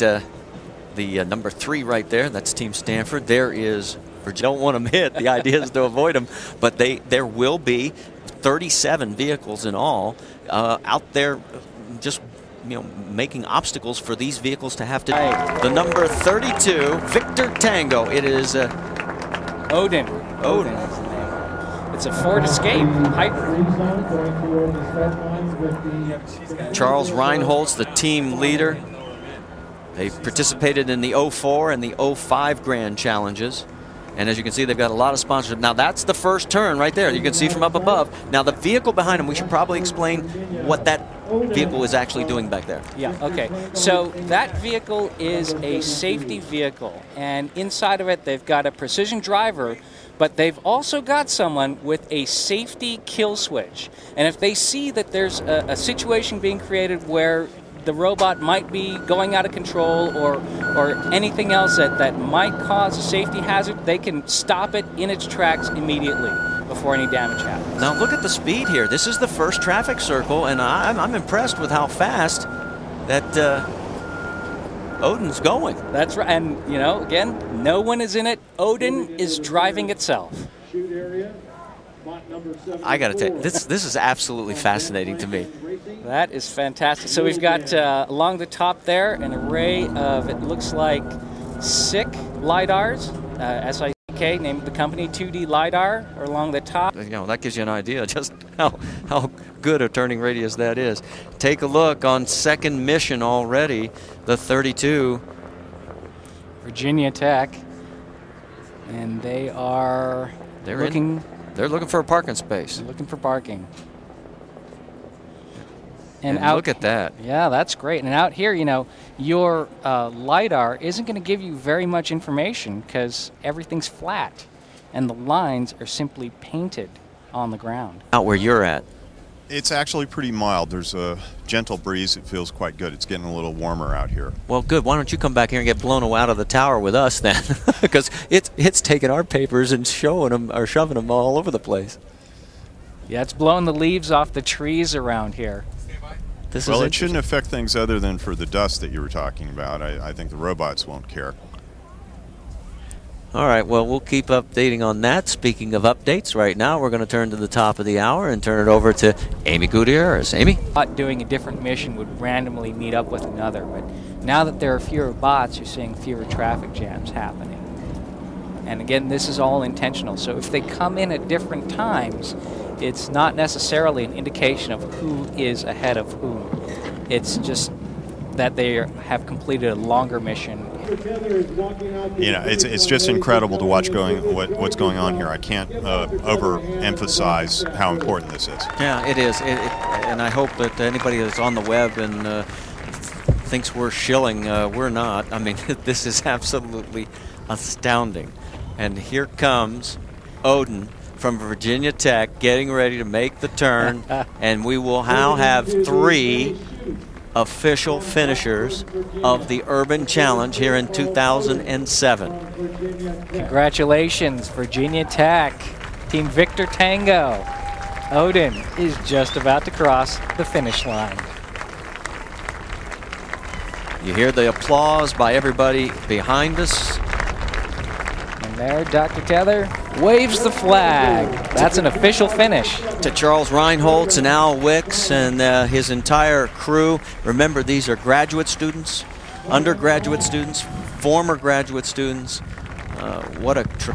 got uh, the uh, number three right there. That's Team Stanford. There is, or don't want them hit. The idea is to avoid them, but they there will be 37 vehicles in all uh, out there, just you know, making obstacles for these vehicles to have to. The number 32, VictorTango. It is. Uh, Odin. Odin. is. It's a Ford Escape hybrid. Charles Reinholtz, the team leader. They participated in the 04 and the 05 Grand Challenges. And as you can see, they've got a lot of sponsorship. Now, that's the first turn right there. You can see from up above. Now, the vehicle behind them, we should probably explain what that vehicle is actually doing back there. Yeah, okay. So that vehicle is a safety vehicle, and inside of it, they've got a precision driver, but they've also got someone with a safety kill switch. And if they see that there's a, a situation being created where the robot might be going out of control or or anything else that, that might cause a safety hazard, they can stop it in its tracks immediately before any damage happens. Now, look at the speed here. This is the first traffic circle, and I'm, I'm impressed with how fast that uh, Odin's going. That's right. And, you know, again, no one is in it. Odin is driving itself. I got to tell you, this, this is absolutely fascinating to me. That is fantastic. So we've got uh, along the top there an array of, it looks like, SICK LIDARs, uh, SIK, name of the company, 2D LIDAR, are along the top. You know, that gives you an idea just how, how good a turning radius that is. Take a look on second mission already, the 32. Virginia Tech. And they are They're looking, in, they're looking for a parking space. looking for parking. And, out, look at that. Yeah, that's great. And out here, you know, your uh, LiDAR isn't going to give you very much information because everything's flat and the lines are simply painted on the ground. Out where you're at. It's actually pretty mild. There's a gentle breeze. It feels quite good. It's getting a little warmer out here. Well, good. Why don't you come back here and get blown out of the tower with us then? Because it's it's taking our papers and showing them or shoving them all over the place. Yeah, it's blowing the leaves off the trees around here. This well, is it shouldn't affect things other than for the dust that you were talking about. I, I think the robots won't care. All right, well, we'll keep updating on that. Speaking of updates, right now we're going to turn to the top of the hour and turn it over to Amy Gutierrez. Amy? Bot doing a different mission would randomly meet up with another, but now that there are fewer bots, you're seeing fewer traffic jams happening. And again, this is all intentional. So if they come in at different times, it's not necessarily an indication of who is ahead of whom. It's just that they have completed a longer mission. You know, it's, it's just incredible to watch going what, what's going on here. I can't uh, overemphasize how important this is. Yeah, it is. It, it, and I hope that anybody that's on the web and uh, thinks we're shilling, uh, we're not. I mean, this is absolutely astounding. And here comes Odin from Virginia Tech getting ready to make the turn. and we will now have three official finishers of the Urban Challenge here in 2007. Congratulations, Virginia Tech, Team VictorTango. Odin is just about to cross the finish line. You hear the applause by everybody behind us. And there, Dr. Tether waves the flag. That's an official finish. To Charles Reinholtz and Al Wicks and uh, his entire crew. Remember, these are graduate students, undergraduate students, former graduate students. Uh, what a tr-